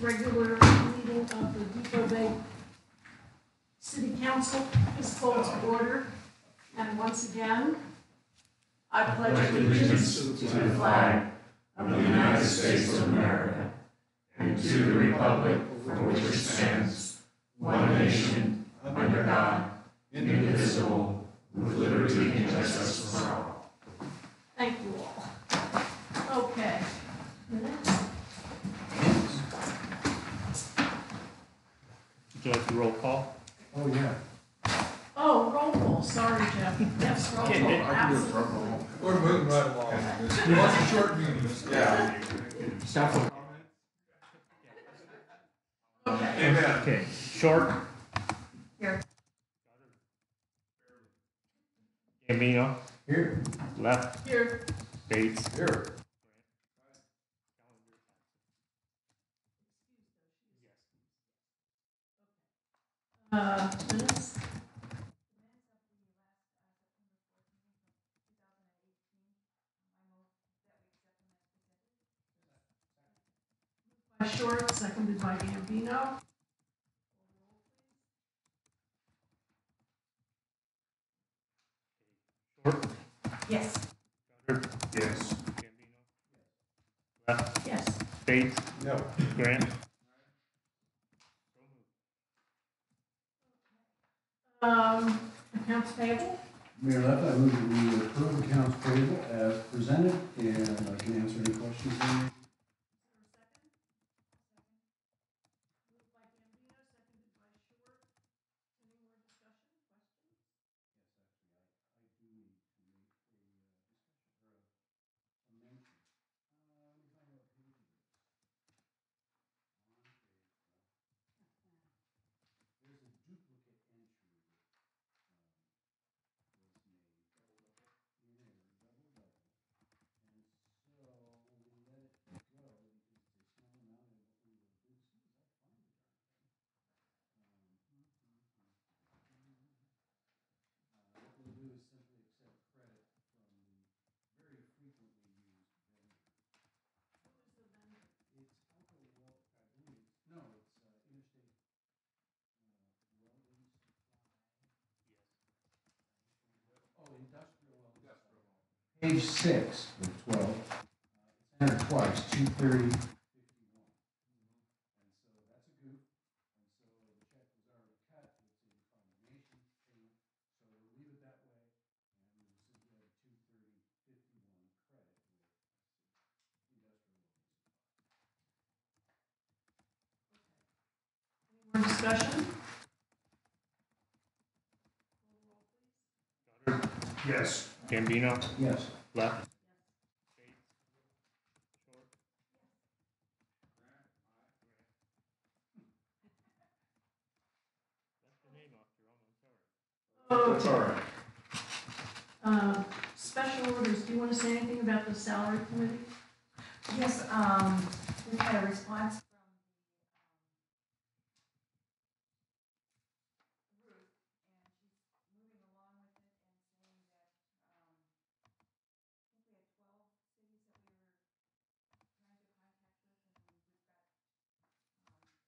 regular meeting of the Depoe Bay City Council is called to order. And once again, I pledge allegiance to the flag of the United States of America and to the republic for which it stands, one nation, under God, indivisible, with liberty and justice for all. Thank you all. Okay. Minutes? Would you like the roll call? Oh, yeah. Oh, roll call, sorry, Jeff. Yes, roll call, Okay, Nick. absolutely. We're moving right along. A short. Yeah. Staff will. Okay. Amen. Okay, short. Here. Gambino, Here. Leff, Here, Bates, Here. uh? By Short, seconded by Gambino. short, Yes. Goddard, Yes. Gambino, Leff, Yes. Bates, No. Grant. Um, accounts payable? Mayor Leff, I move that we approve accounts payable as presented, and I can answer any questions you may. What we'll do is simply accept credit from the very frequently used vendor. It's Alco Well, I believe, no, it's uh, Interstate uh, Welding Supply. Oh, Industrial Welding. Page six of twelve. Uh, It's entered twice, two thirty fifty-one. And so that's a goof. And so the check was already cut. It's a combination. So we'll leave it that way. And we'll simply have two thirty fifty-one credit with industrial welding. More discussion? Yes. Gambino, Yes. Leff. Bates, short. Left the name off your own, I'm sorry. Okay. Uh, special orders, do you want to say anything about the salary committee? Yes, um, we had a response from the, um, Ruth, and she's moving along with it and saying that, um, I think we had twelve cities that we were trying to contact with, and we've got, um, quite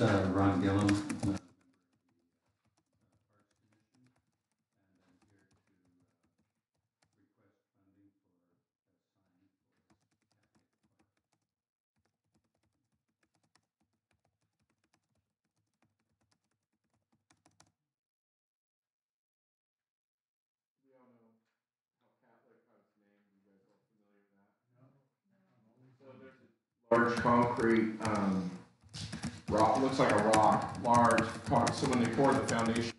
with that? So there's a large concrete, um, rock, looks like a rock, large. So when they poured the foundation,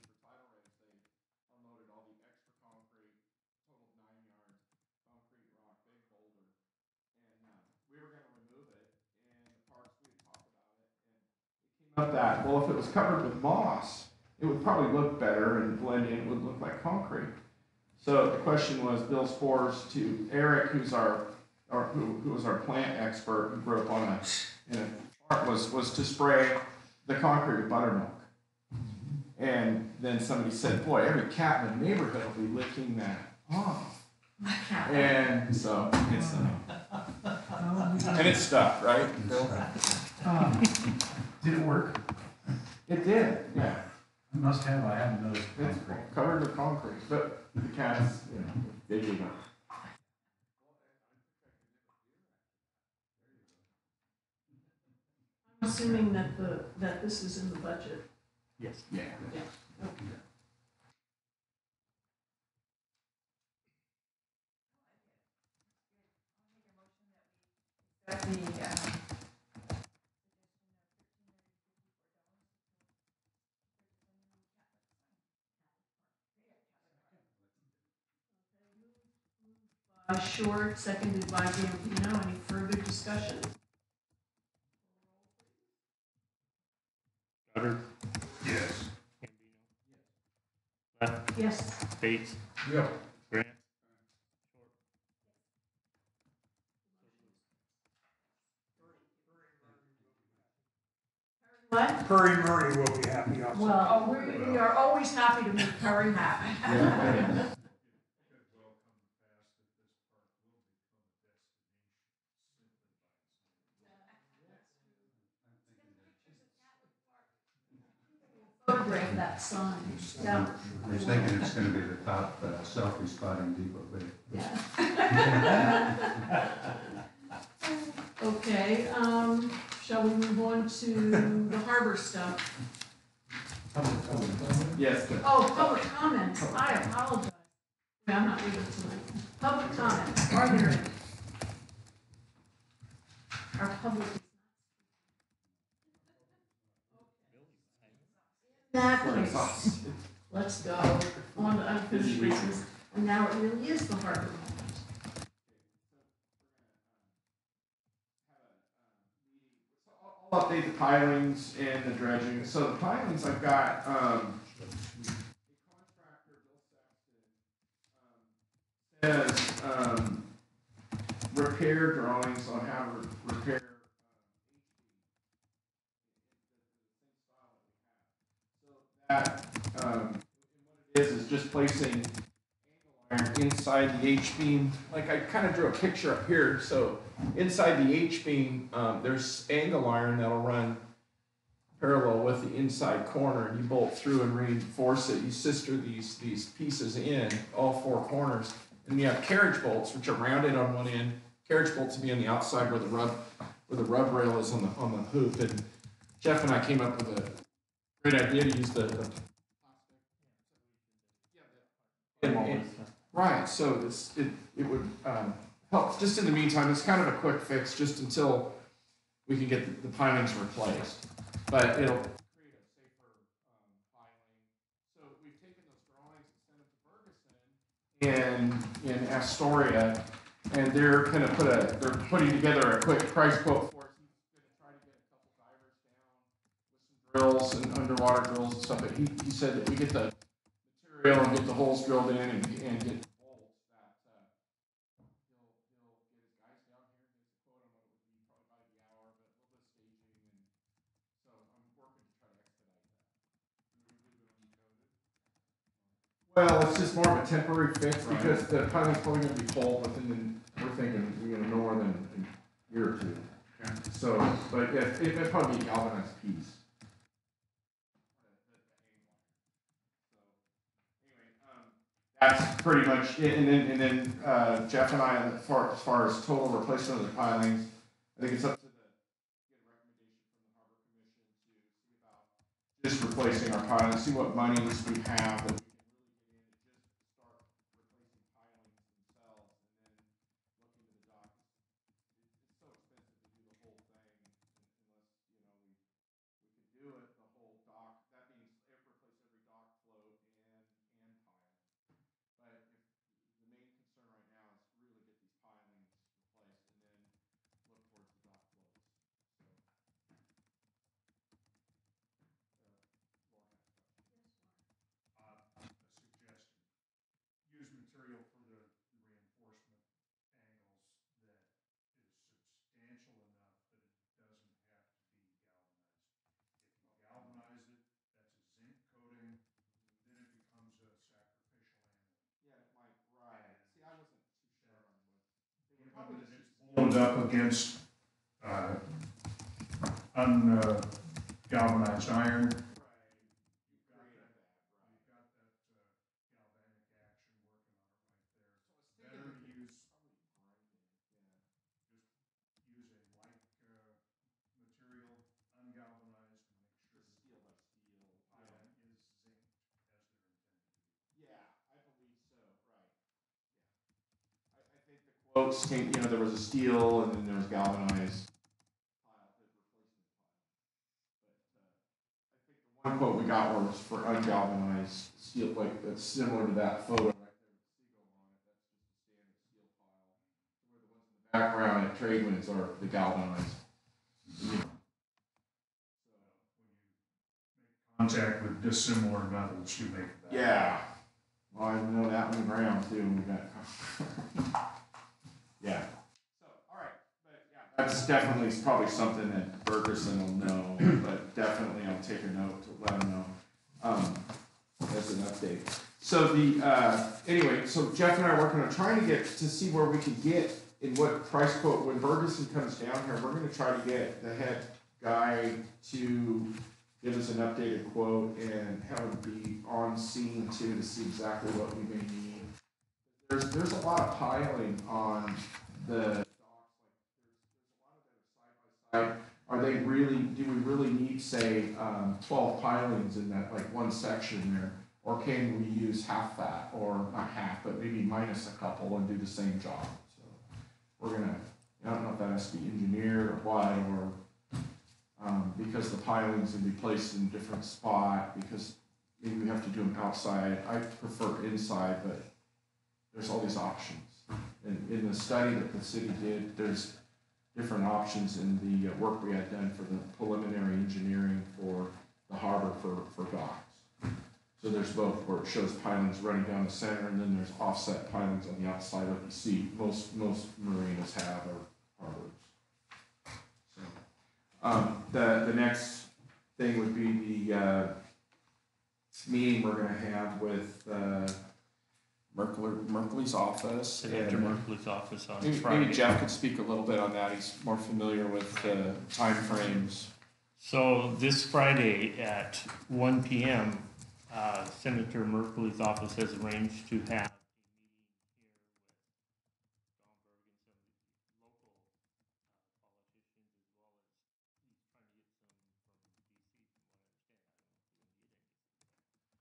that. Well, if it was covered with moss, it would probably look better and blend in. It would look like concrete. So the question was, Bill's forced to Eric, who's our, our who, who was our plant expert, who grew up on a, in a farm, was, was to spray the concrete with buttermilk. And then somebody said, boy, every cat in the neighborhood will be licking that off. And so, it's, and it stuck, right? Uh, Did it work? It did, yeah. I must have, I haven't noticed. It's covered with concrete, but the cats, you know, they dig up. Assuming that the, that this is in the budget. Yes. Yeah. Got the, uh, By Short, seconded by Gambino. Any further discussion? Goddard, Yes. Gambino. Leff, Yes. Bates, Yeah. Grant, What? Perry Murray will be happy also. Well, we, we are always happy to make Perry happy. Photograph that sign, yeah, I was thinking it's gonna be the top uh, selfie spot in Depoe Bay. yeah. Okay, um, shall we move on to the harbor stuff? Yes, but Oh, public comments, I apologize. Yeah, I'm not reading tonight. Public comments, are there any? Our public is not. That we're case, exhausted. let's go on to unfinished business, and now it really is the harbor moment. I'll update the pilings and the dredging. So the pilings, I've got, um, a contractor, Bill Saxton, um, says, um, repair drawings on how to re- repair. um, That, um, is, is just placing angle iron inside the H-beam. Like I kind of drew a picture up here, so inside the H-beam, um, there's angle iron that'll run parallel with the inside corner, and you bolt through and reinforce it. You sister these these pieces in all four corners, and you have carriage bolts, which are rounded on one end. Carriage bolts will be on the outside where the rub where the rub rail is on the on the hoop. And Jeff and I came up with a great idea to use the. the Right, so this, it, it would, um, help, just in the meantime, it's kind of a quick fix, just until we can get the, the pilings replaced. But it'll create a safer, um, piling. So we've taken those drawings and sent them to Ferguson in, in Astoria, and they're gonna put a, they're putting together a quick price quote for us. He's gonna try to get a couple divers down with some drills and underwater drills and stuff, but he, he said that we get the material and get the holes drilled in and, and get the bolts that, uh, he'll, he'll get his guys down here, get the quote on what would be, probably by the hour, but a little bit of staging and, so I'm working to try to expedite that. Well, it's just more of a temporary fix because the piling's probably gonna be full within the, we're thinking, you know, no more than a year or two. So, but yeah, it, it'd probably be a galvanized piece. That's pretty much it, and then, and then, uh, Jeff and I, as far, as far as total replacement of the pilings, I think it's up to the, recommendation from the harbor commission to see about just replacing our pilings, see what monies we have that we can really get in and just start replacing pilings themselves, and then look into the dock. It's so expensive to do the whole thing unless, you know, we, we could do it, the whole dock, that means if replace every dock float and, and pile. But if, the main concern right now is really get these pilings replaced and then look towards the dock floats. So that up against, uh, ungalvanized iron. You've got that, you've got that, uh, galvanic action working on it right there. Better to use, just use a like, uh, material, ungalvanized, and make sure that Steel by steel. the iron is zinced as they're intended to be. Yeah, I believe so, right, yeah. I, I quotes came, you know, there was a steel and then there was galvanized uh, I think the one quote we got was for ungalvanized steel, like, that's similar to that photo background at Tradewinds are the galvanized. Contact with dissimilar metals, you make that. Yeah. Well, I know that one around too, and we got. Yeah. So, all right, but yeah. That's definitely probably something that Ferguson will know, but definitely I'll take a note to let him know. Um, as an update. So the, uh, anyway, so Jeff and I are working on trying to get, to see where we can get in what price quote, when Ferguson comes down here, we're gonna try to get the head guy to give us an updated quote and have him be on scene too to see exactly what we may need. There's, there's a lot of piling on the docks, are side by side. Are they really, do we really need, say, um, twelve pilings in that, like, one section there? Or can we use half that, or not half, but maybe minus a couple and do the same job? So We're gonna, I don't know if that has to be engineered or what, or um, because the pilings can be placed in a different spot, because maybe we have to do them outside. I prefer inside, but there's all these options. And in the study that the city did, there's different options in the uh, work we had done for the preliminary engineering for the harbor for, for docks. So there's both, where it shows pilings running down the center, and then there's offset pilings on the outside of the sea. most, most marinas have or harbors. So, um, the, the next thing would be the, uh, meeting we're gonna have with, uh, Merkley, Merkley's office. Senator and, uh, Merkley's office on Maybe, Friday. maybe Jeff could speak a little bit on that, he's more familiar with the timeframes. So this Friday at one PM, uh, Senator Merkley's office has arranged to have a meeting here with Stromberg and some local uh, politicians as well as he's trying to get some from DC from what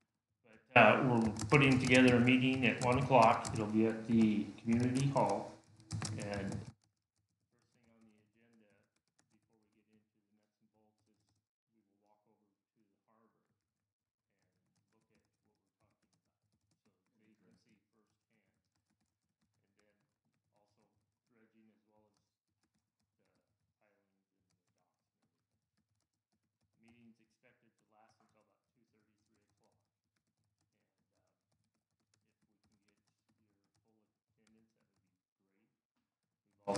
I understand. I don't know uh, we're putting together a meeting at one o'clock. It'll be at the community hall. And first thing on the agenda, before we get into the nuts and bolts, is we will walk over to the harbor and look at what we're talking about. So they can see firsthand. And then also dredging as well as the pilings and the docks and everything. Meeting's expected to last until about two thirty, three o'clock. And, um, if we can get your full attendance, that would be great. We've also invited, uh, members of the Harbor Commission. We've invited the harbor master will be there, Brady, myself. And then they've got a list of their people. We hope to see the agenda tomorrow. So we'll get that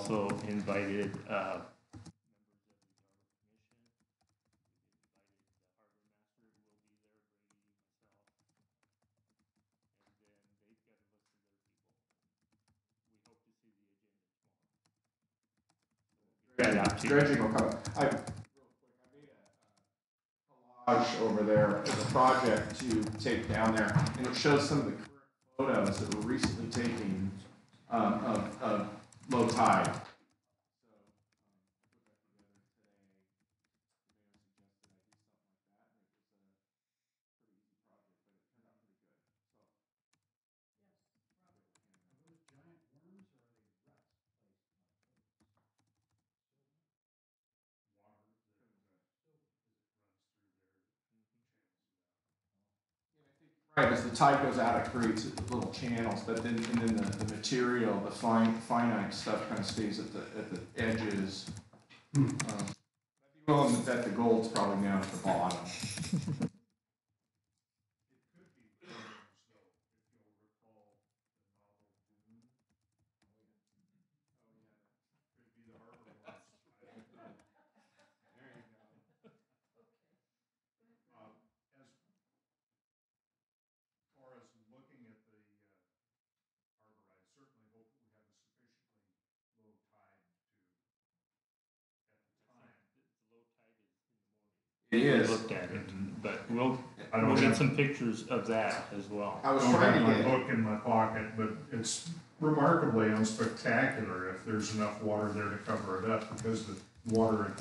out to you. Dredging will come, I, I made a uh, collage over there as a project to take down there, and it shows some of the current photos that were recently taken, um, of, of low tide. So, um, I put that together today. They may have suggested I do something like that, and it was a pretty easy project, but it turned out pretty good, so. Right, as the tide goes out, it creates little channels, but then, and then the, the material, the fine, finite stuff kind of stays at the, at the edges. Um, I'd be willing to bet the gold's probably down at the bottom. It could be programs though, if you'll recall the novel Dune. Could be the harbor ones. I don't know. There you go. Um, as far as looking at the, uh, harbor, I certainly hope that we have a sufficiently low It is. Looked at it, but we'll, I don't we'll get have, some pictures of that as well. I was don't have trying my to get, book in my pocket, but it's remarkably unspectacular if there's enough water there to cover it up, because the water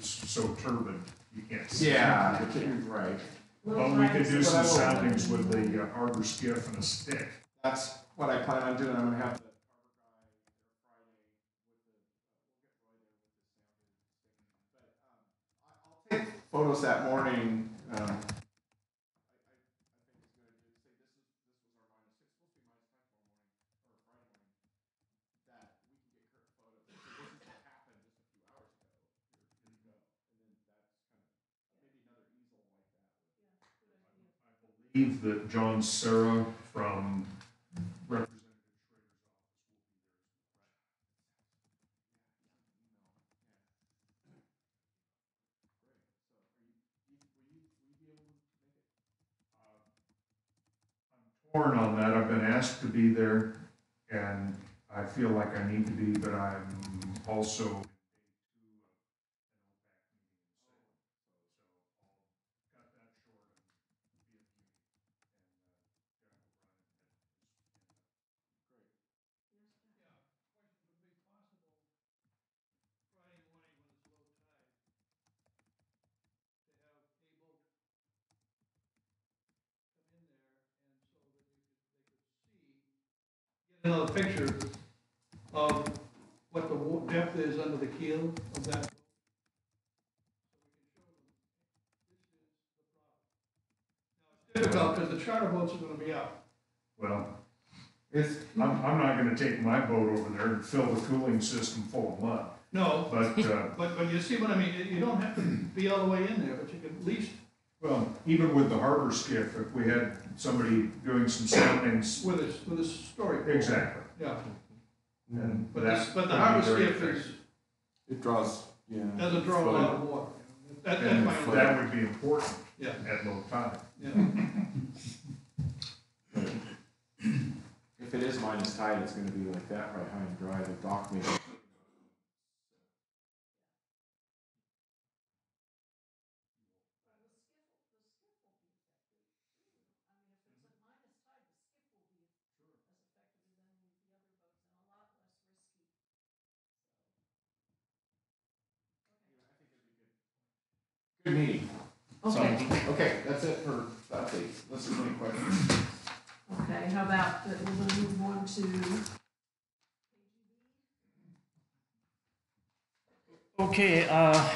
is so turbid, you can't see. it. yeah, right. But we could do some But soundings with the uh, harbor skiff and a stick. That's what I plan on doing. I'm gonna have the like that. Um, I believe that we can get curved photos. This is what happened just a few hours ago. Leave uh, the John Serra from Representative Schrader's office will be there. Torn on that. I've been asked to be there, and I feel like I need to be, but I'm also in day two of an OPAC meeting in Salem. So, so I'll cut that short and be at the meeting. And, uh, Jeff O'Brien and- another picture of what the depth is under the keel of that. It's difficult because the charter boats are gonna be out. Well, It's, I'm, I'm not gonna take my boat over there and fill the cooling system full of mud, No, but, uh, but, but you see what I mean, You- you don't have to be all the way in there, but you can at least, well, even with the harbor skiff, if we had somebody doing some soundings, with a, with a story. exactly. Yeah, And but that this, but the would be harbor very skiff is, effective. it draws, yeah. doesn't draw a lot of water. That, that's And my only, that would be important yeah, at low tide. yeah. If it is minus tide, it's gonna be like that right high and dry, the dock may. Good meeting. Okay, Okay, that's it for the updates. Let's see any questions. okay, how about, that we're gonna move on to, Okay, uh,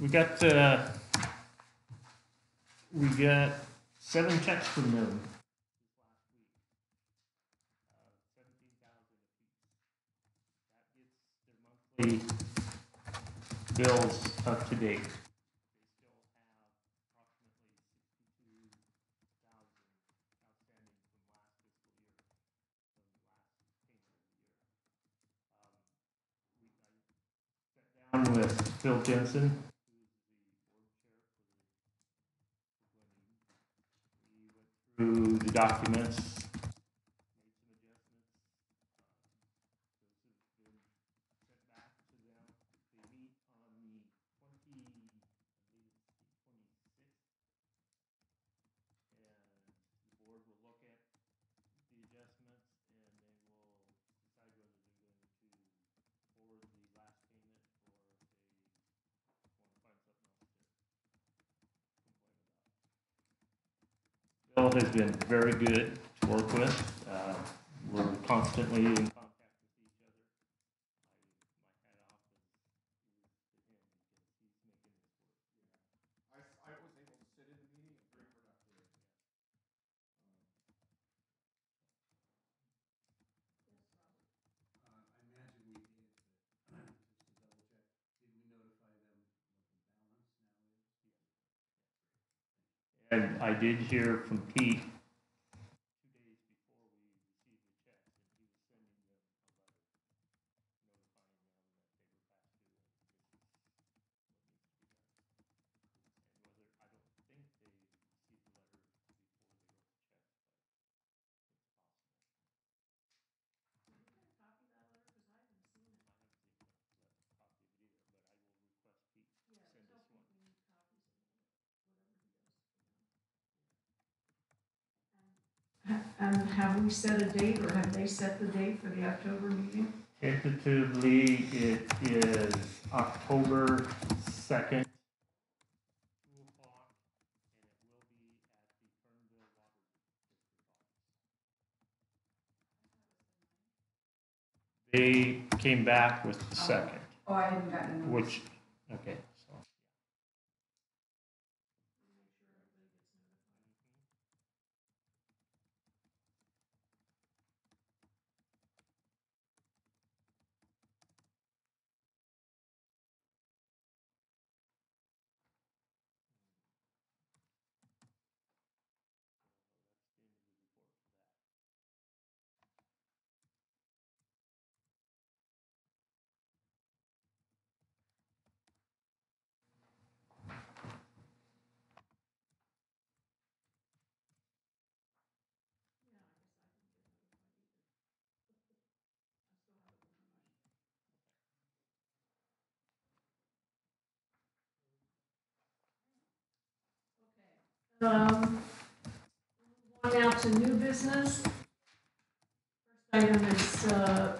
we got, uh, we got seven checks from them. That gets their monthly bills up to date. They still have approximately sixty-two thousand outstanding from last fiscal year, from the last payment of the year. Um, we, I sat down with Phil Jensen, who's the board chair for the, for the planning. We Jensen. through the documents, made some adjustments. Uh, Those have been sent back to them. They meet on the twenty, I believe it's the twenty-sixth. And the board will look at the adjustments and they will decide whether they're going to forward the last payment or if they want to find something else to complain about. Bill has been very good to work with. Uh, We're constantly in contact with each other. I, my hat off is to him because he's making this work. I, I was able to sit in the meeting and very productive. Uh, I imagine we did, but just to double check, did we notify them what the balance And I did hear from Pete two days before we received the checks, and he was sending them a letter notifying them that they were past due and this is what needs to be done. And whether, I don't think they received the letter before they wrote the checks, but it's possible. I haven't seen a le- copy of it either, but I will request Pete to send us one. And have we set a date, or have they set the date for the October meeting? Tentatively, it is October second. Two o'clock, and it will be at the Kernville Water District office. They came back with the second, Oh, I haven't gotten which, okay, so. Um, Going out to new business. First item is uh,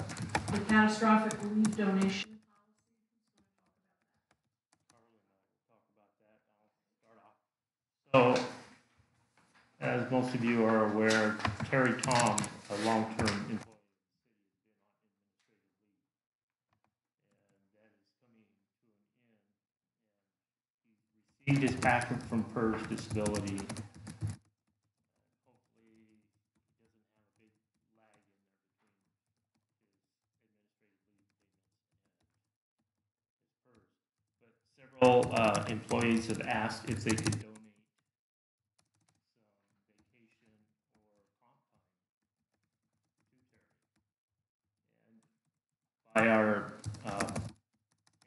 the catastrophic leave donation. So, as most of you are aware, Terry Tom, a long-term employee of the city, has been on administrative leave. And that is coming to an end. And he's received his packet from PERS disability. Hopefully, he doesn't have a big lag in there between his administrative leave payments and his PERS. But several uh, employees have asked if they could donate some vacation or comp time to Terry. And by our um,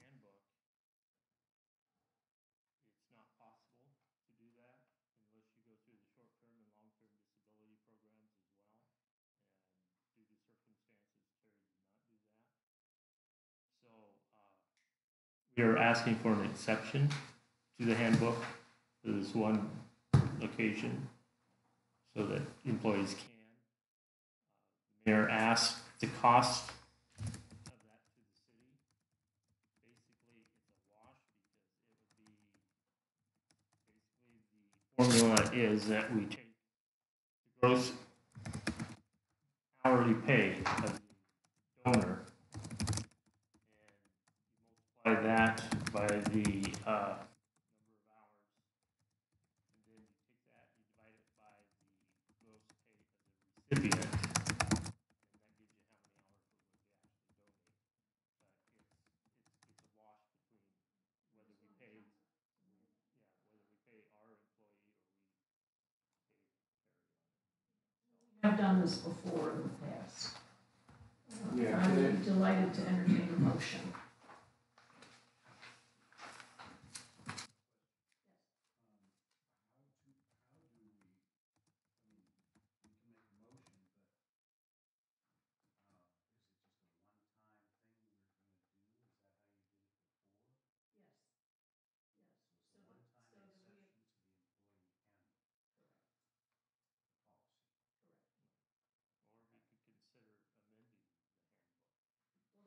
handbook, it's not possible to do that unless you go through the short-term and long-term disability programs as well. And due to circumstances, Terry did not do that. So uh, we are asking for an exception to the handbook for this one occasion so that employees can. Uh, The Mayor asked the cost of that to the city. Basically, it's a wash because it be, basically, the formula is that we take the gross hourly pay of the donor that by the, uh, number of hours. And then you take that, you divide it by the gross pay of the recipient. And that gives you how many hours it would be actually donate. But it's, it's, it's a wash between whether we pay, yeah, whether we pay our employee or we pay Terry. I've done this before in the past. Uh, Yeah, I'm delighted to entertain a motion.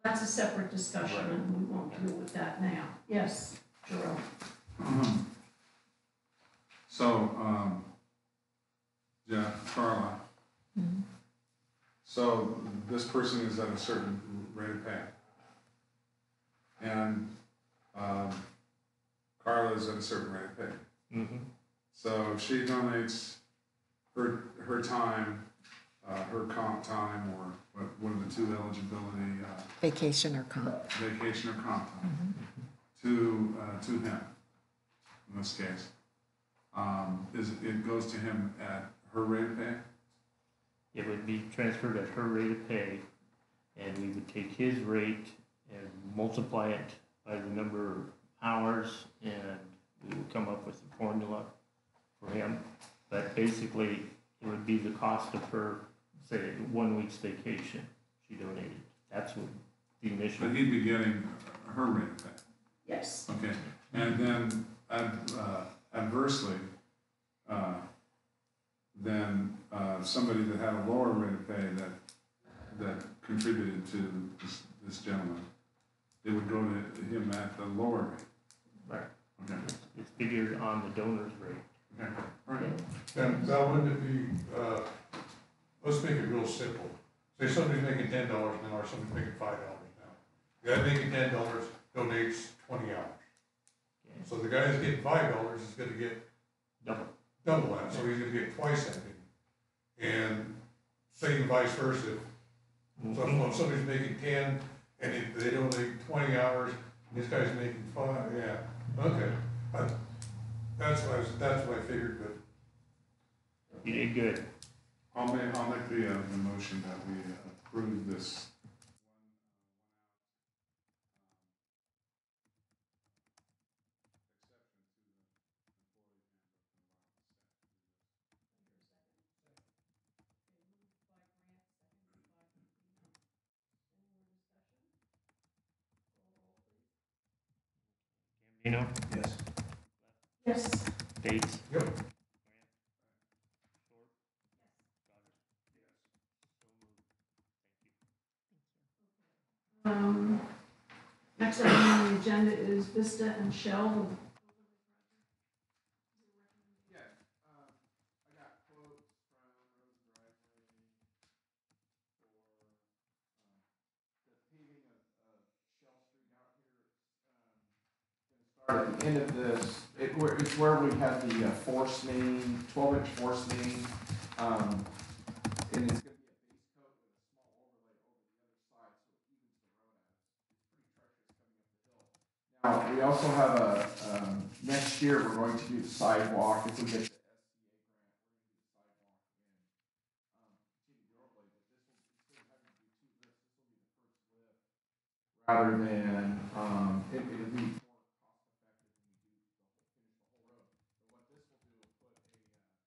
That's a separate discussion, and we won't deal with that now. Yes, Jerome? So, um, yeah, Carla. So this person is at a certain rate of pay. And, um, Carla is at a certain rate of pay. Mm-hmm. So if she donates her, her time, uh, her comp time, or what, what are the two eligibility, uh, Vacation or comp. vacation or comp time to, uh, to him, in this case. Um, is, it goes to him at her rate of pay? It would be transferred at her rate of pay, and we would take his rate and multiply it by the number of hours, and we would come up with a formula for him. But basically, it would be the cost of her, say, one week's vacation she donated. That's what the initial, But he'd be getting her rate of pay, Yes. okay? And then ad- uh, adversely, uh, than, uh, somebody that had a lower rate of pay that, that contributed to this, this gentleman. It would go to him at the lower rate. Right. Okay, It's figured on the donor's rate. okay, all right. And now wouldn't it be, uh, let's make it real simple. Say somebody's making ten dollars an hour, somebody's making five dollars an hour. The guy making ten dollars donates twenty hours. So the guy that's getting five dollars is gonna get Double. double that, so he's gonna get twice that. And same vice versa. So mm-hmm. if somebody's making ten and they, they donate twenty hours, and this guy's making five, yeah, okay. I- That's what I was, that's what I figured, but You did good. I'll make, I'll make the, uh, the motion that we approve this. Gambino, yes. Yes. Bates. Yep. Um, next item on the agenda is Vista and Shell. At the end of this, it, it's where we have the uh, force main, twelve inch force main, um, and it's gonna be a base coat with a small overlay over the other side, so it evens the road out. It's pretty treacherous coming up the hill. Now, we also have a, um, next year, we're going to do the sidewalk, if we get the SCA grant, we're gonna do the sidewalk again. Um, continue the overlay, but this will, instead of having to do two lifts, this will be the first lift. Rather than, um, it, it'll be more cost effective when we do the whole, finish the whole road. But what this will do is put a, uh,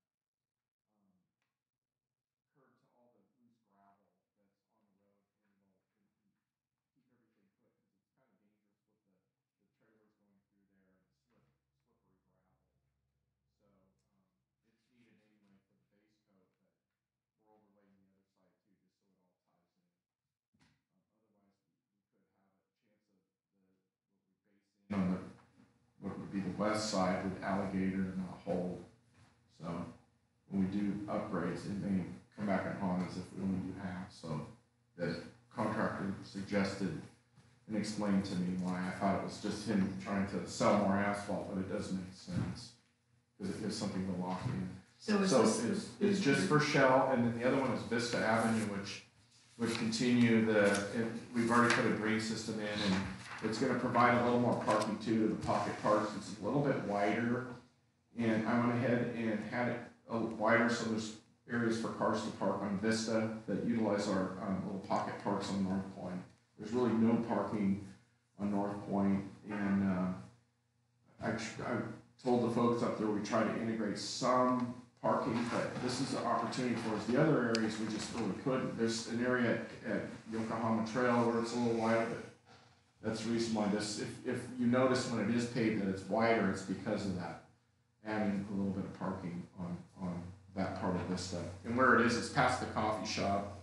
um, curb to all the loose gravel that's on the road and it'll, it'll keep everything put, because it's kind of dangerous with the, the trailers going through there and the slip, slippery gravel. So, um, it's needed anyway for the base coat, but we're overlaying the other side too, just so it all ties in. Um, otherwise, we, we could have a chance of the, what we base in on the, what would be the west side with alligator and not hold. So, when we do upgrades, it may come back and haunt us if we only do half, so the contractor suggested and explained to me why I thought it was just him trying to sell more asphalt, but it does make sense. Cause it gives something to lock in. So is So this? it's, it's just for Shell, and then the other one is Vista Avenue, which would continue the, it, we've already put a green system in, and it's gonna provide a little more parking too, to the pocket parks, it's a little bit wider. And I went ahead and had it a wider, so there's areas for cars to park on Vista that utilize our, um, little pocket parks on North Point. There's really no parking on North Point, and, uh, I, I told the folks up there, we try to integrate some parking, but this is an opportunity for us. The other areas, we just really couldn't. There's an area at, at Yokohama Trail where it's a little wider, but that's the reason why this, if, if you notice when it is paved that it's wider, it's because of that. Adding a little bit of parking on, on that part of this stuff. And where it is, it's past the coffee shop.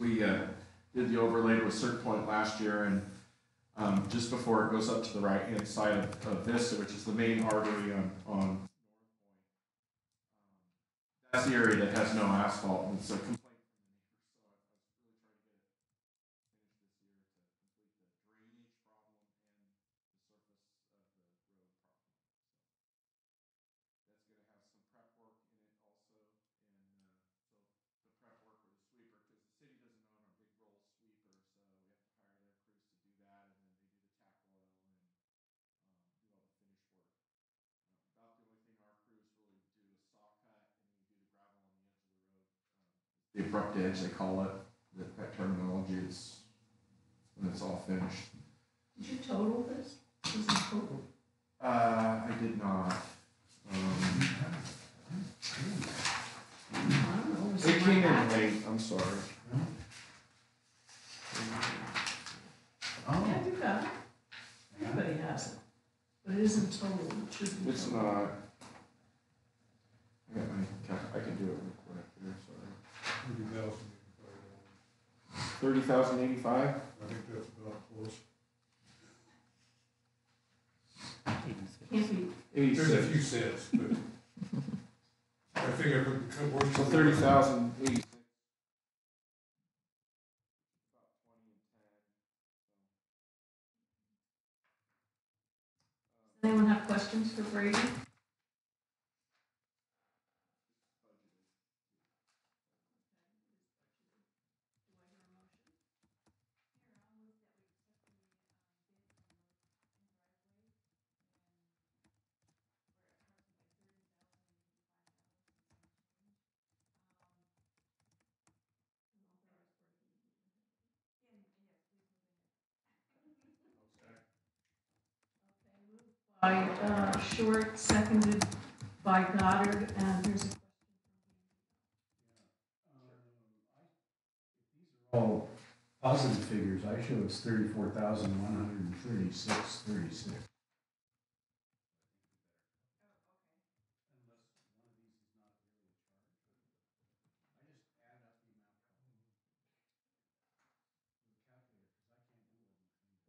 We, uh, did the overlay with Cert Point last year and, um, just before it goes up to the right-hand side of, of Vista, which is the main artery on, on that's the area that has no asphalt, and it's a complaint from the neighbors, so I was really trying to get it finished this year to complete the drainage problem and the surface of the road problem. So That's gonna have some prep work in it also, and, uh, so the prep work with the sweeper, because the city doesn't own our big roll sweeper, so we have to hire their crews to do that, and then they do the tack oil and, um, do all the finish work. Uh, About the only thing our crews really do is saw cut, and then we do the gravel on the edge of the road. um, The abrupt edge, they call it, that, that terminology, it's, when it's all finished. Did you total this? This is total. Uh, I did not, um, I don't know. was it came in late, I'm sorry. Oh, Yeah, you got it. Everybody has it. But it isn't total, it should be It's total. not. I got my I can do it real quick here, sorry. Thirty thousand, Thirty thousand eighty-five? I think that's about close. Can't be, There's a Eighty-six. few cents, but I figure if we could work. So thirty thousand eighty-six. anyone have questions for Brady? by uh, Short, seconded by Goddard, and there's a question. Yeah. Um, all positive figures. I show it's 34,136.36.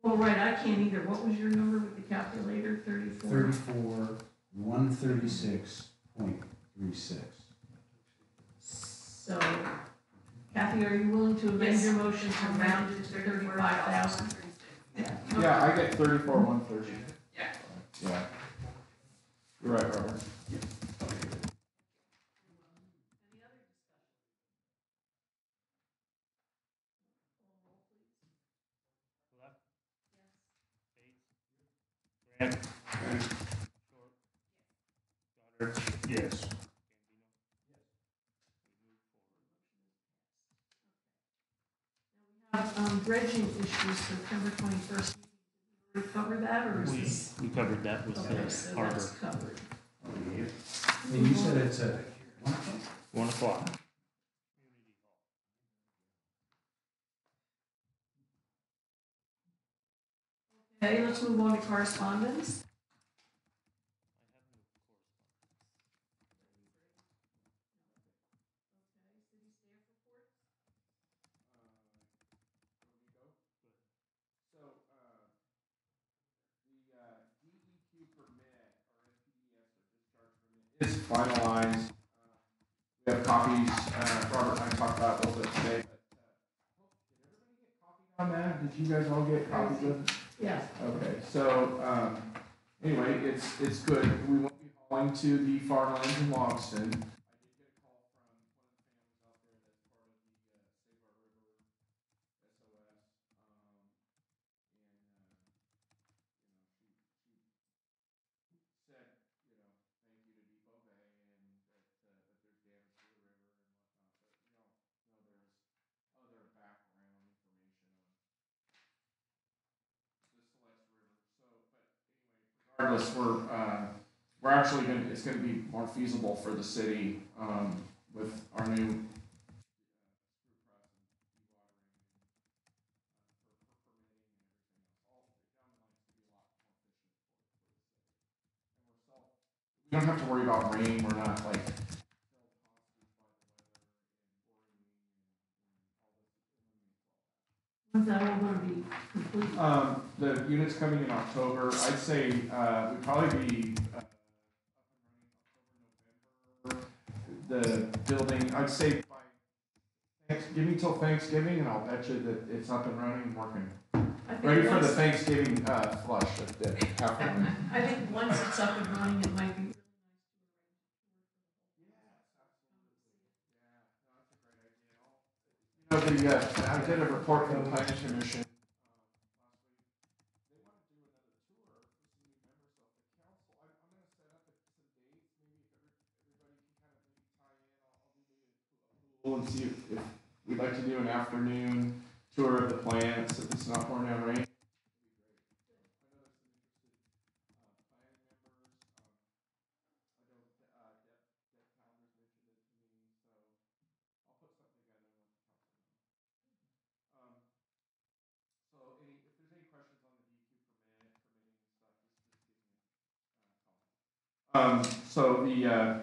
Well, right, I can't either. What was your number with the calculator? Thirty-four? Thirty-four, one thirty-six point three six. So Kathy, are you willing to amend your motion to round it to thirty-five thousand? Yeah, I get thirty-four, one thirty. Yeah. Yeah. You're right, Robert. Grant. Short. Goddard. Yes. Have um, dredging issues September twenty-first. Did we cover that, or is We, this? we covered that with Okay, the so harbor, that's covered. And you said it's a, one o'clock? Okay, let's move on to correspondence. Is finalized. Uh, We have copies, uh, Robert and I talked about a little bit today, but, uh, did everybody get copies on that? Did you guys all get copies of it? Yes. Okay, so, um, anyway, it's, it's good. We won't be hauling to the farmlands in Logsden. I did get a call from one of the families out there that's part of the, uh, Save Our River SOS. Um, and, uh, you know, she, she said, you know, thank you to Depoe Bay and that, uh, that there's damage to the river and whatnot, but, you know, no, there's other background information on the Siletz River, so, but anyway, regardless, we're, uh, we're actually gonna, it's gonna be more feasible for the city, um, with our new uh, we don't have to worry about rain, we're not like held hostage by the weather and worrying and, and all this, that. When's that all gonna be complete? Um, the unit's coming in October, I'd say, uh, we'd probably be, uh, up and running October, November. The building, I'd say by, thanks, give me till Thanksgiving and I'll bet you that it's up and running and working. I think Ready for the once- Thanksgiving, uh, flush at, at half. I think once it's up and running, it might be really You know, the, uh, I did a report from the planning commission. um, last week. They wanna do another tour for some new members of the council. I'm, I'm gonna set up some dates, maybe if every, everybody can kind of maybe tie in, I'll, I'll do maybe a pool and see if, if we'd like to do an afternoon tour of the plants, if it's not pouring down rain. Um, so the, uh,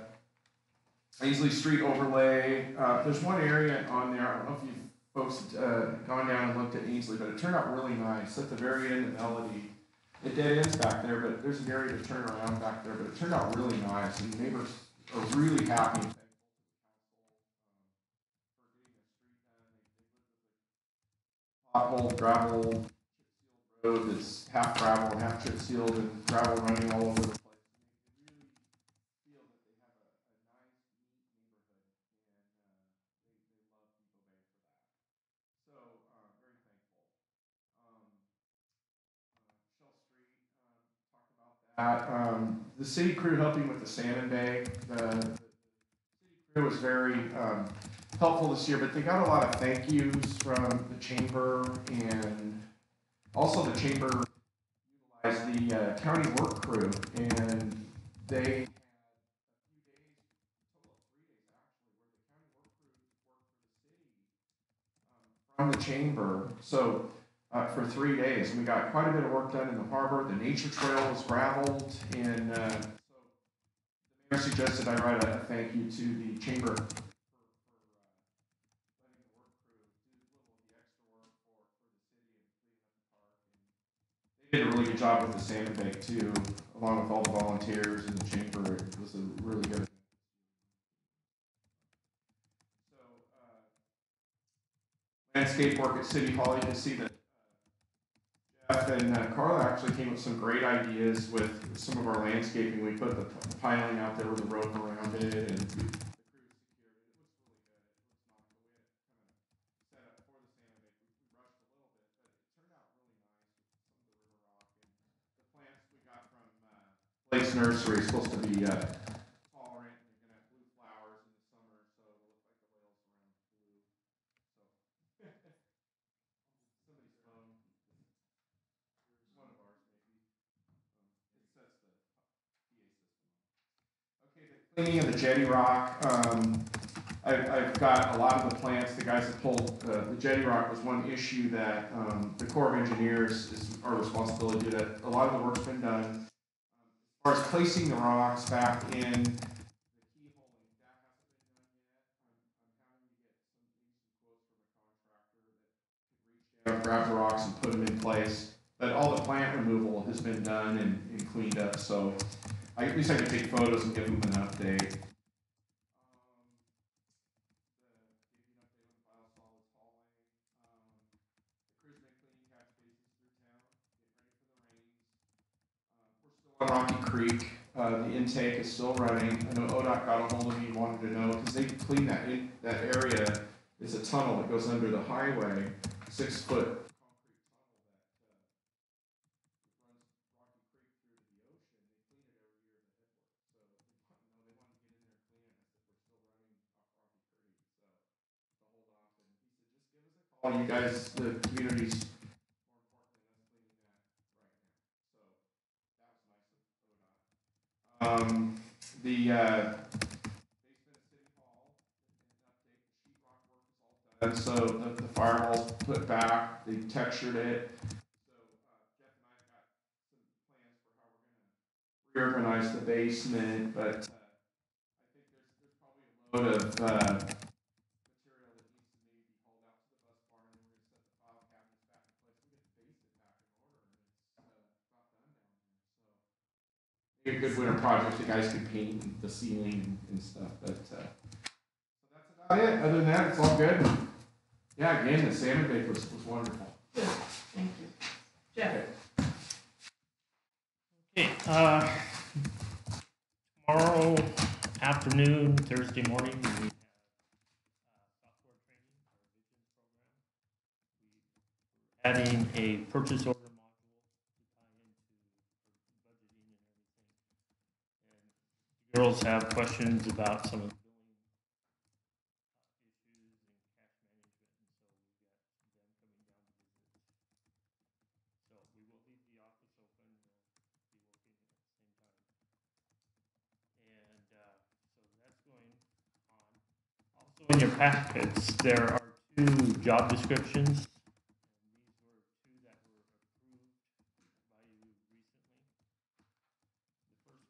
Ainslie Street overlay, uh, there's one area on there, I don't know if you folks, uh, gone down and looked at Ainsley, but it turned out really nice, at the very end of Melody. It dead ends back there, but there's an area to turn around back there, but it turned out really nice, and neighbors are really happy. Pothole gravel, road that's half gravel half chip sealed, and gravel running all over the place. They really feel that they have a, a nice, neat neighborhood, and, uh, they, they love Depoe Bay for that. So, uh, very thankful. Um, uh, Shell Street, um, talked about that. Um, the city crew helping with the salmon bake, the, the city crew was very, um, helpful this year, but they got a lot of thank yous from the chamber and also the chamber utilized the uh, county work crew and they from the chamber. So uh, for three days, we got quite a bit of work done in the harbor. The nature trail was gravelled, and uh, so the mayor suggested I write a, thank you to the chamber for, for uh, letting the work crew do a little of the extra work for, for the city and park. And they did a really good job with the salmon too, along with all the volunteers and the chamber. It was a really good. Uh, landscape work at City Hall, you can see that and uh, Carla actually came up with some great ideas with some of our landscaping. We put the piling out there with the rope around it and the crew secured it. It looks really good. It looks not the way it kind of set up for the salmon bake. We we rushed a little bit, but it turned out really nice with some of the river rock and the plants we got from uh, Blake's Nursery is supposed to be uh, tolerant. and You're gonna have blue flowers in the summer, so it'll look like the whales around blue. So somebody's phone. One of ours maybe. Um, it sets the PA system on. Okay, the cleaning of the jetty rock. Um, I've, I've got a lot of the plants, the guys that pulled, uh, the jetty rock was one issue that, um, the Corps of Engineers is our responsibility to, a lot of the work's been done. Um, As far as placing the rocks back in, that that grab the rocks and put them in place. But all the plant removal has been done and, and cleaned up, so I, at least I can take photos and give them an update. Um, Rocky Creek, uh, the intake is still running. I know ODOT got a hold of me, wanted to know, because they cleaned that in, that area, it's a tunnel that goes under the highway, six foot concrete tunnel that, uh, runs Rocky Creek through to the ocean. They clean it every year as a headwork. So they want, no, they wanted to get in there and clean it. I said, we're still running off Rocky Creek, so to hold off. And he said, just give us a call. You guys, the community's more important than us cleaning that right now. So that was nice of ODOT. Um, the, uh, basement at City Hall, an update, the sheet rock work is all done. So the, the firewall's put back, they textured it. So, uh, Jeff and I got some plans for how we're gonna reorganize the basement, but, uh, I think there's, there's probably a load of, uh, material that needs to maybe be hauled out to the bus barn, and we're gonna set the file cabinets back in place. We get the basement back in order, and it's, uh, about done down there, so. Maybe a good winter project, the guys can paint the ceiling and stuff, but, uh, that's about it. Other than that, it's all good. Yeah, again, the salmon bake was, was wonderful. Thank you. Jeff? Okay, uh, tomorrow afternoon, Thursday morning, we have, uh, software training, program. We're Adding a purchase order And, uh, so that's going on. Also in your packets, there are two job descriptions.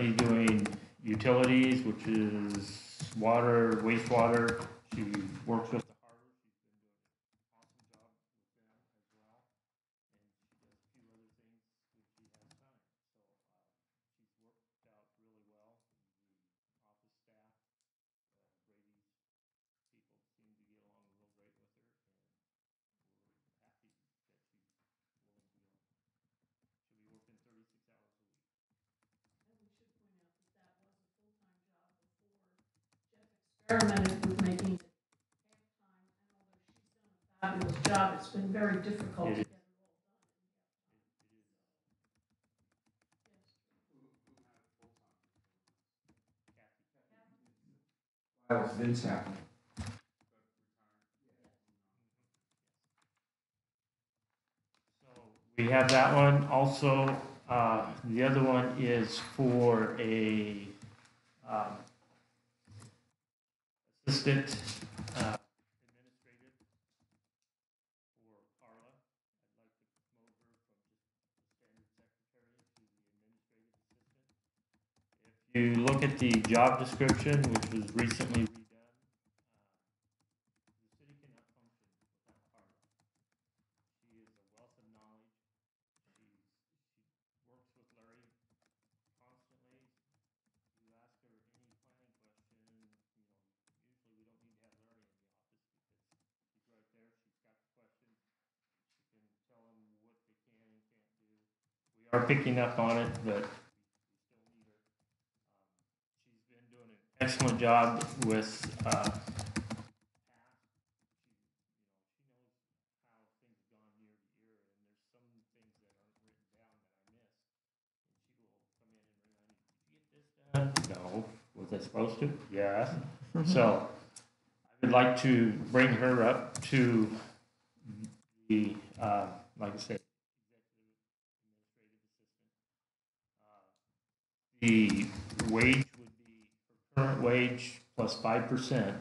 currently doing utilities, which is water, wastewater. She works with the harbor. She's been doing an awesome job with them as well. And she does a few other things when she has time. So, uh, she's worked out really well. The office staff, uh, Brady's people seem to get along real great with her, and we're happy that she's willing to go. She'll be working thirty-six hours a week. And we should point out that that was a full-time job before Jeff experimented with making it half-time, and although she's done a fabulous job, it's been very difficult we have that one. Also, uh, the other one is for a um, assistant uh, administrative for Carla. I'd like to from the standard secretary to the administrative assistant. If you look at the job description, which was recently redone, uh, the city cannot function without Carla. She is a wealth of knowledge. She's, she works with Larry constantly. You ask her any planning question, you know, usually we don't need to have Larry in the office because he's right there. She's got the question. She can tell them what they can and can't do. We are picking up on it, but we still need her. Um, She's been doing an excellent job with, uh, past she, you know, she knows how things have gone year to year, and there's some things that aren't written down that I missed. And she will come in and remind me, did you get this done? No. Was I supposed to? Yes. So, I would like to bring her up to the, uh, like I said, executive administrative assistant. Uh, The wage would be current wage plus five percent.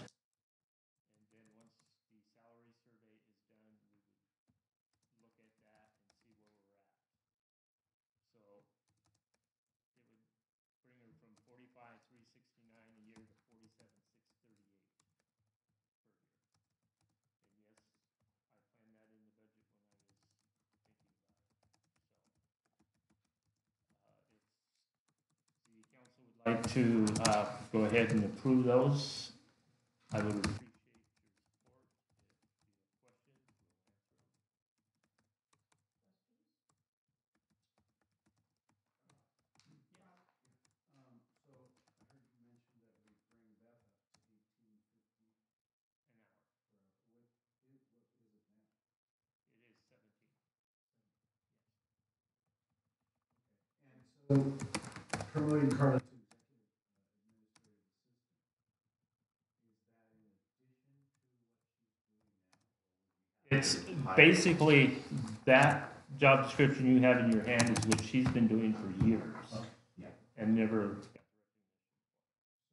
And then once the salary survey is done, we would look at that and see where we're at. So it would bring her from forty-five, three sixty-nine a year to forty-seven, six thirty-eight per year. And yes, I planned that in the budget when I was thinking about it, so. uh, If the council would like to uh, go ahead and approve those, I would appreciate your support. You have questions, we'll answer them. Um, so I heard you mention that we bring Beth up to eighteen fifty An hour. per hour. What is, what is it now? It is seventeen. And so promoting Carla to executive uh, administrative assistant, is that in addition to what she's doing now? or would we have It's basically, that job description you have in your hand is what she's been doing for years. And never, So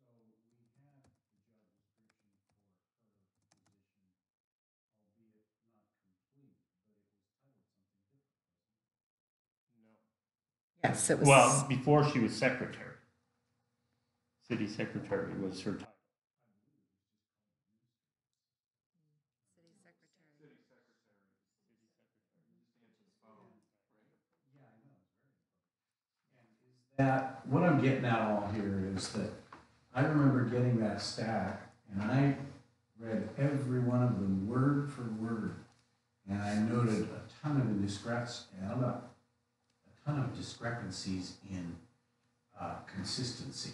we have the job description for her position, albeit not complete, but it was titled something different, wasn't it? no. Yes, it was. Well, before she was secretary. City secretary was her title. City secretary. Yeah, I know, it's very important. And is that, what I'm getting at all here is that I remember getting that stack and I read every one of them word for word. And I noted a ton of discreps, a ton of discrepancies in uh, consistency,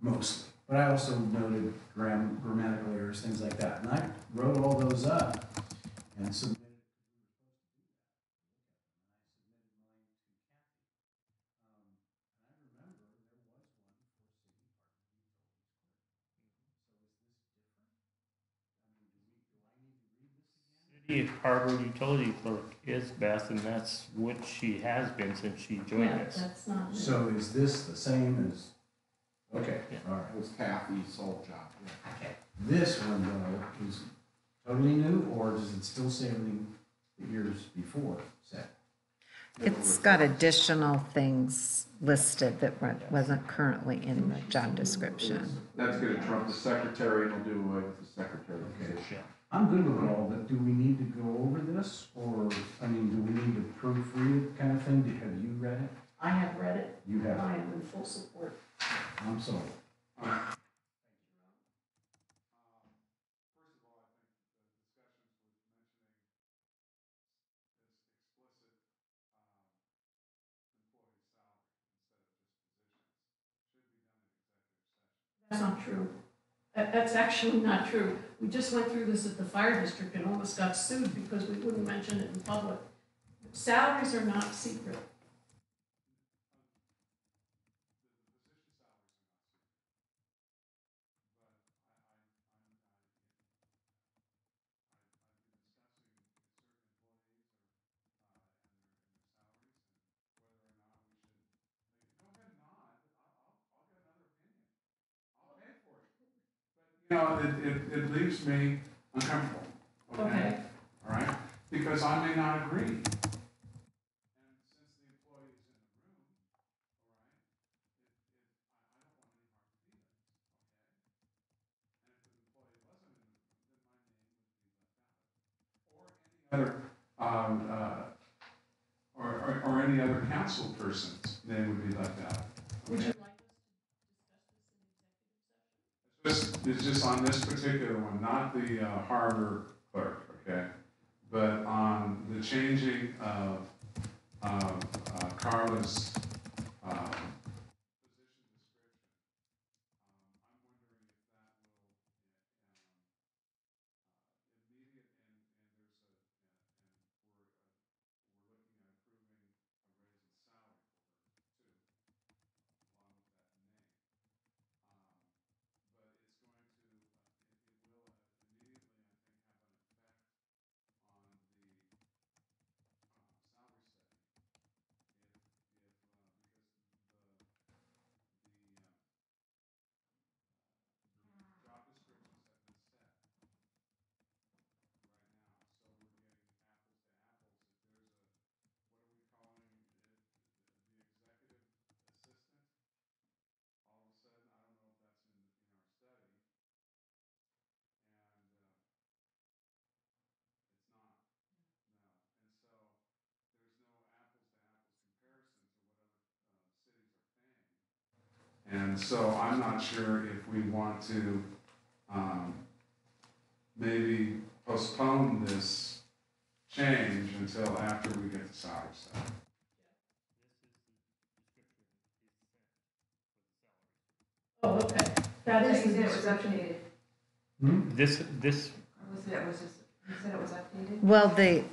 mostly. But I also noted gram, grammatical errors, things like that. And I wrote all those up and submitted City Harbor Utility Clerk is Beth, and that's what she has been since she joined Yeah, us. that's not. new. So is this the same as Okay, Yeah. all right. It was Kathy's sole job, yeah. Okay. This one though is totally new, or does it still say everything the years before said? It's got additional things listed that weren't- wasn't currently in the job description. That's gonna trump the secretary and will do away with the secretary Okay. position. I'm good with it all, but do we need to go over this, or, I mean, do we need to proofread it kind of thing? Do- Have you read it? I have read it, You have, I am in full support. I'm sold. First of all, I think the discussions with mentioning this explicit, um, employee salary instead of just positions should be done in executive session. That's not true. That, that's actually not true. We just went through this at the fire district and almost got sued because we wouldn't mention it in public. Salaries are not secret. You know, it, it, it leaves me uncomfortable, okay? Okay. All right? Because I may not agree. And since the employee is in the room, all right? It, it, I, I don't want any harm feelings, okay? And if the employee wasn't in the room, then my name would be left out. Or any other, um, uh, or, or, or any other council person's name would be left out. Would you okay? like session? Just, it's just on this particular one, not the uh, harbor clerk, okay? But on the changing of, of uh, Carla's, um, position description. Um, I'm wondering if that will, um, uh, immediate and, and there's a, and we're, uh, we're looking at approving a raise in salary for her too, along with that name. Um, but it's going to, uh, it, it will uh, immediately, I think, have an effect on the, uh, salary study. If, if, uh, because the, the, um, the job descriptions have been set right now, so we're getting apples to apples. If there's a, what are we calling it, the executive assistant? All of a sudden, I don't know if that's in, in our study. And, uh, it's not, no. And so there's no apples to apples comparison to what other, uh, cities are paying. And so I'm not sure if we want to, um, maybe postpone this change until after we get the salary stuff. Oh, okay. That is the it was description. updated, This, this, was it, was just, you said it was updated? Well, the,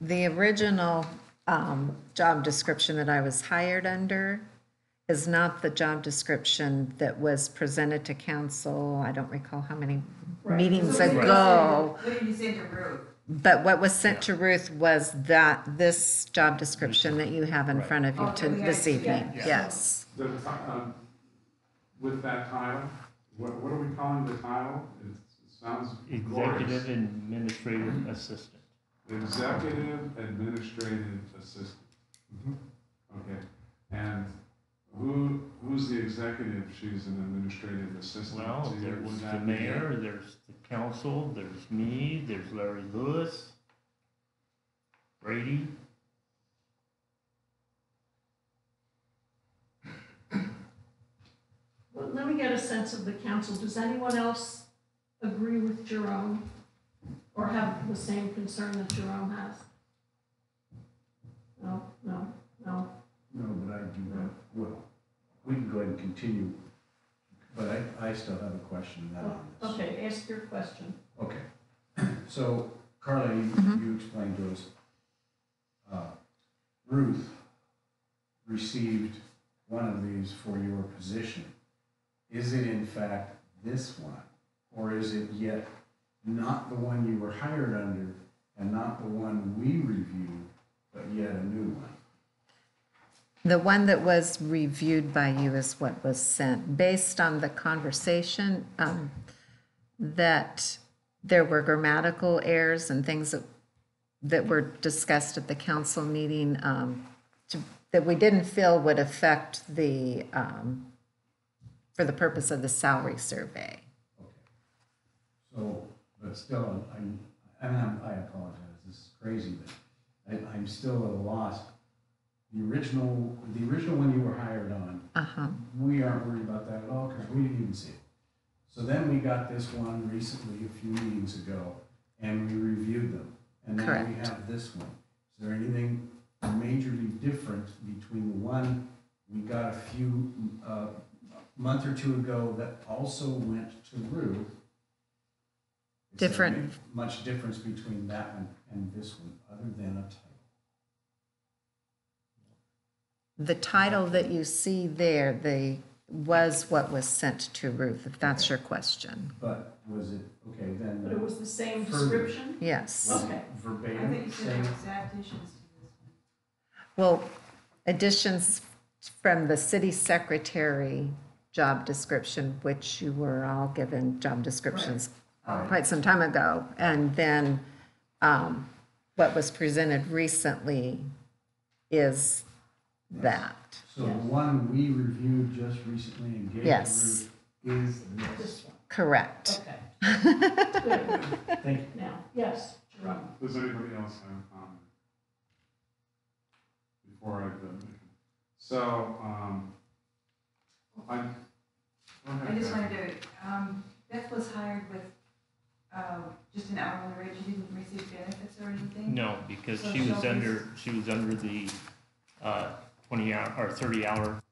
the original um, job description that I was hired under is not the job description that was presented to council, I don't recall how many Right. meetings So what did you ago. What did you send to Ruth? But what was sent to Ruth was that, this job description that you have in Right. front of you to Okay, this got evening, Yeah. yes. The, ti- um, with that title, what, what are we calling the title? It it sounds glorious. executive administrative assistant. Executive Administrative Assistant. Okay, and who, who's the executive? She's an administrative assistant. Well, to- there's would the that be mayor, there's the council, there's me, there's Larry Lewis, Brady. Well, let me get a sense of the council. Does anyone else agree with Jerome? Or have the same concern that Jerome has? No, no, no. No, but I do have, well, we can go ahead and continue, but I, I still have a question now on this. Okay, ask your question. Okay, so Carla, you, you explained to us, uh, Ruth received one of these for your position. Is it in fact this one? Or is it yet not the one you were hired under and not the one we reviewed, but yet a new one? The one that was reviewed by you is what was sent, based on the conversation, um, that there were grammatical errors and things that, that were discussed at the council meeting, um, to- that we didn't feel would affect the, um, for the purpose of the salary survey. Okay. So, but still, I'm, I'm- I apologize, this is crazy, but I, I'm still at a loss. The original, the original one you were hired on, Uh-huh, we aren't worried about that at all, because we didn't even see it. So then we got this one recently, a few meetings ago, and we reviewed them. And now we Correct. have this one. Is there anything majorly different between the one we got a few, uh, month or two ago that also went to Rue? Is there Different. any Much difference between that one and this one, other than a title? The title that you see there, the, was what was sent to Ruth, if that's your question. But was it, okay, then. But it was the same Further. description? Yes. Was it Okay. I think verbatim you said saying? there was additions to this one. Well, additions from the city secretary job description, which you were all given job descriptions Right. quite some time ago. And then um, what was presented recently is that. So the one we reviewed just recently and gave to Yes. Ruth is this. This one, Correct. okay. Good. Thank you. Now, yes, Jerome. Does anybody else have a comment? Before I go, so, um, I, go ahead, I just Becky. wanted to, um, Beth was hired with, um, just an hourly rate, she didn't receive benefits or anything? No, because So she was Shelby's- under, she was under the, uh, twenty hour, or thirty hour.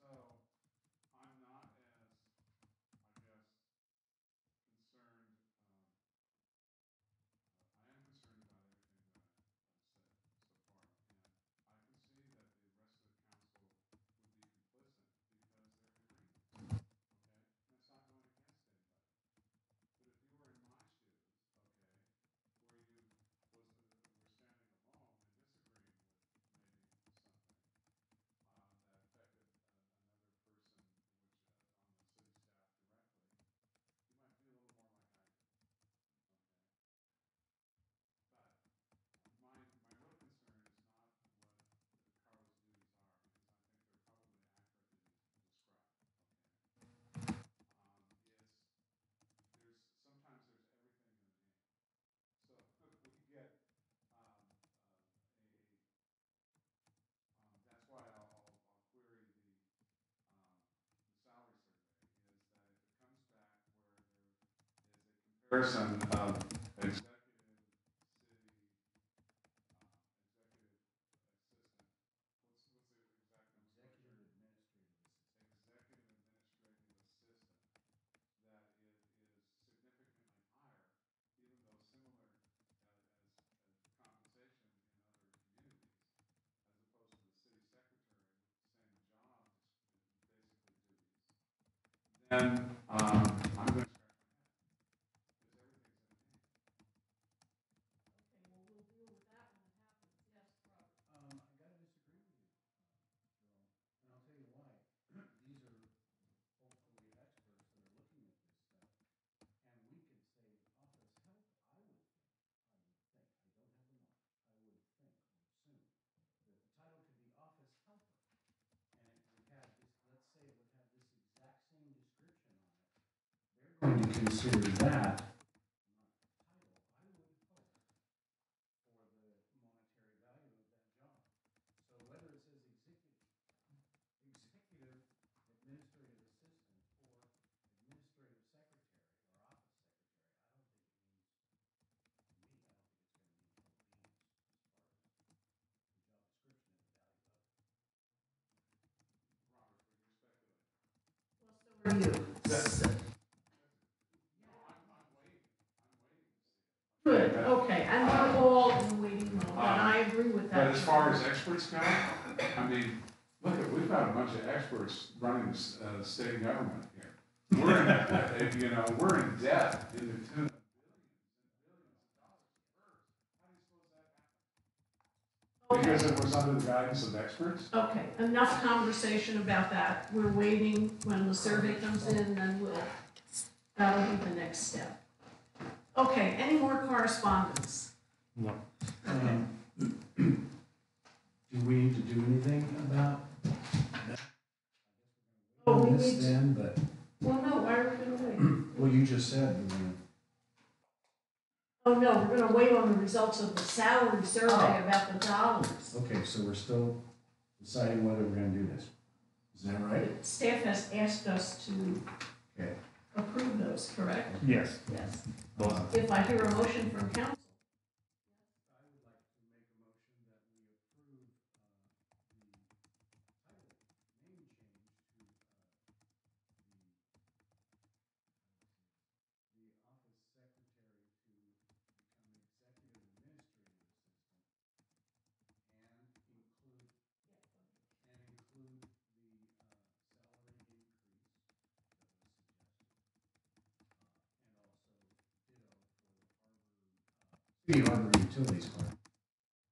So, I'm not as, I guess, concerned, um, I am concerned about everything that I've said so far, and I can see that the rest of the council would be complicit because they're agreeing, okay? That's not going against anybody. But if you were in my shoes, okay, where you was, were standing alone and disagreeing with maybe something, um, that affected uh, another person, which, uh, on the city staff directly, you might feel a little more like I do, okay? But my, my real concern is not what Carla's duties are, because I think they're probably accurately described, okay? Um, it's, there's, sometimes there's everything in the name. So, if we get, um, uh, a, um, that's why I'll, I'll, I'll query the, um, the salary survey, is that if it comes back where there is a comparison of executive, city executive assistant executive administrative assistant that is significantly higher, even though similar to the other as opposed to the city, uh, executive assistant, what's, what's the exact number? Executive administrative assistant. Executive administrative assistant, that it is significantly higher, even though similar uh, as, as compensation in other communities, as opposed to the city secretary with the same job, is basically duties. Then, um, I'm gonna scratch my head, because everything's in the name. Okay, well, we'll deal with that when it happens. Yes, Robert. Um, I gotta disagree with you, uh, Jerome, and I'll tell you why. These are hopefully experts that are looking at this stuff. And we could say office help, I would think, I would think, I don't have the knowledge, I would think, or assume, that the title could be office helper. And it would have this, let's say it would have this exact same description on it. They're going to consider that not title, I for the agree with that. But as far as experts go, I mean, Look, at we've got a bunch of experts running the, uh, state government here. We're in, uh, you know, we're in debt in the tune of Okay. Because it was under the guidance of experts? Okay, enough conversation about that. We're waiting, when the survey comes in, then we'll, that'll be the next step. Okay, any more correspondence? No. Um, Do we need to do anything about Oh, we this need, to- then, but, well, no, why are we gonna wait? Well, said, we're Oh, no, we're gonna wait on the results of the salary survey oh. about the dollars. okay, so we're still deciding whether we're gonna do this. Is that right? Staff has asked us to Okay. approve those, correct? Yes, Yes. both. If I hear a motion from council, I would like to make a motion that we approve, uh, the title, name change to, uh, the, the office secretary to become executive administrative assistant and include, and include the, uh, salary increase that was suggested. And also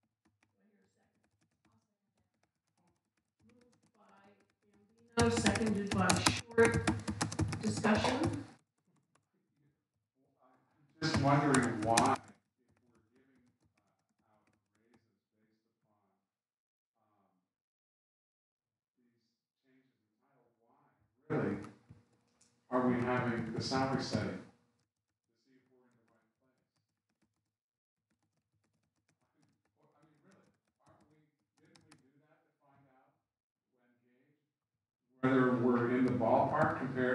ditto for the Harbor, City Harbor Utilities Clerk. no, seconded by short discussion. Just wondering why, if we're giving uh, out based upon um, these changes in title, why, really, are we having the salary setting? To see if we're in the right place. Well, I mean, really, aren't we, didn't we do that to find out when Gage, whether we're in the ballpark compared with other communities of our size and circumstance? And now we're circumventing that? I, I don't believe we're circumventing it. I, I believe that the study is gonna show that we're on the right track. Why not wait for it then? If that's what you believe.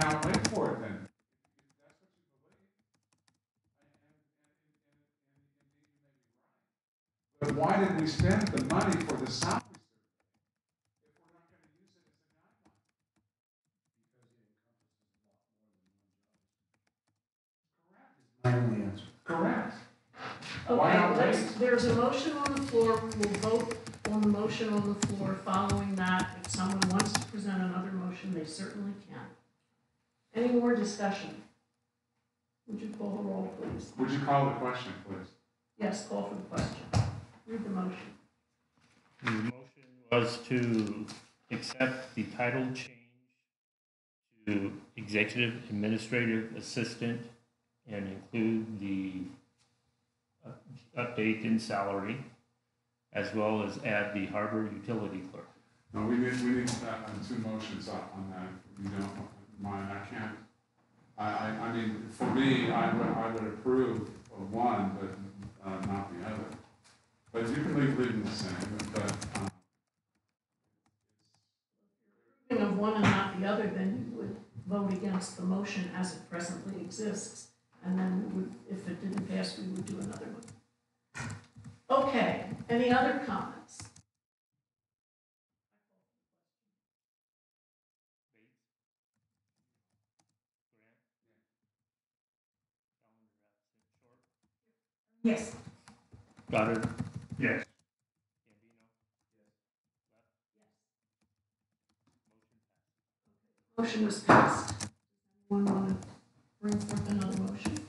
And, and, and, and, and indeed you may be right. But why did we spend the money for the salary survey if we're not gonna use it as a guideline? Because it encompasses a lot more than one job. My only answer. Correct. Why Okay, not let's, wait? There's a motion on the floor, we will vote on the motion on the floor. Following that, if someone wants to present another motion, they certainly can. Any more discussion? Would you call the roll, please? Would you call the question, please? Yes, call for the question. Read the motion. The motion was to accept the title change to executive administrative assistant and include the update in salary, as well as add the harbor utility clerk. No, we need, we need, uh, uh, two motions up on that, you know, mine, I can't. I, I, I mean, for me, I would, I would approve of one, but, uh, not the other. But you can leave, leave them the same, but, um, Approving of one and not the other, then you would vote against the motion as it presently exists. And then we if it didn't pass, we would do another one. Okay, any other comments? Yes. Goddard? Yes. Motion was passed. Anyone want to bring forth another motion?